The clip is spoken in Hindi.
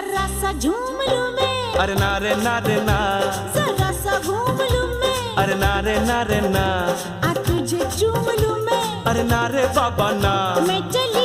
जरा सा झूम लूँ मैं। अरे नारे नारे ना जरा सा घूम लूँ मैं। अरे नारे नारे ना आ तुझे चूम लूँ मैं। अरे नारे बाबा ना। मैं चली